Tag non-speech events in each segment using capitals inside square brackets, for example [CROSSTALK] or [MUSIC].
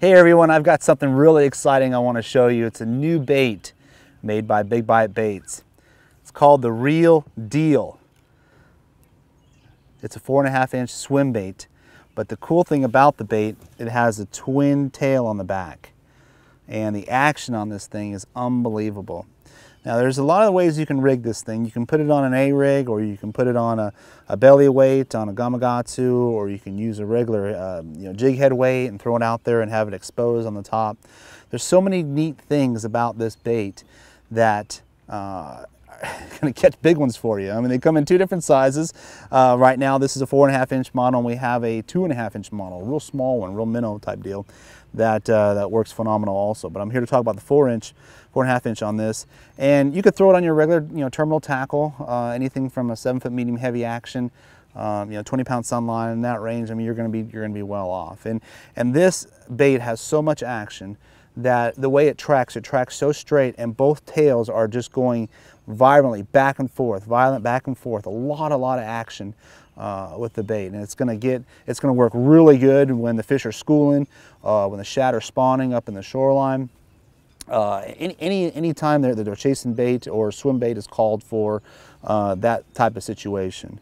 Hey everyone, I've got something really exciting I want to show you. It's a new bait made by Big Bite Baits. It's called the Real Deal. It's a four and a half inch swim bait, but the cool thing about the bait, it has a twin tail on the back. And the action on this thing is unbelievable. Now there's a lot of ways you can rig this thing. You can put it on an A-rig or you can put it on a, a belly weight on a Gamakatsu or you can use a regular uh, you know, jig head weight and throw it out there and have it exposed on the top. There's so many neat things about this bait that uh, [LAUGHS] going to catch big ones for you. I mean, they come in two different sizes. Uh, right now, this is a four and a half inch model, and we have a two and a half inch model, real small one, real minnow type deal that, uh, that works phenomenal also. But I'm here to talk about the four inch, four and a half inch on this. And you could throw it on your regular, you know, terminal tackle, uh, anything from a seven foot medium heavy action, um, you know, 20 pound sunline in that range. I mean, you're going to be, you're going to be well off. And, and this bait has so much action that the way it tracks, it tracks so straight and both tails are just going violently back and forth, violent back and forth, a lot, a lot of action uh, with the bait. And it's gonna get, it's gonna work really good when the fish are schooling, uh, when the shad are spawning up in the shoreline. Uh, any, any, any time they're, they're chasing bait or swim bait is called for uh, that type of situation.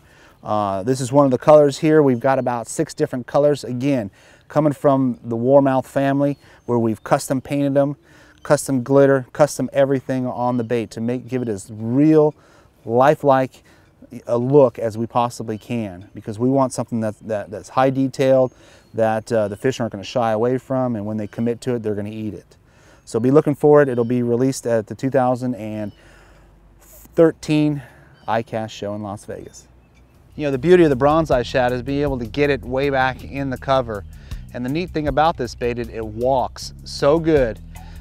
Uh, this is one of the colors here. We've got about six different colors. Again, coming from the Warmouth family where we've custom painted them, custom glitter, custom everything on the bait to make give it as real, lifelike a look as we possibly can because we want something that, that that's high detailed that uh, the fish aren't going to shy away from and when they commit to it they're going to eat it. So be looking for it. It'll be released at the 2013 ICAST show in Las Vegas. You know, the beauty of the bronze-eye shad is being able to get it way back in the cover. And the neat thing about this bait, it, it walks so good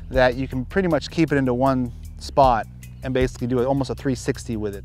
that you can pretty much keep it into one spot and basically do almost a 360 with it.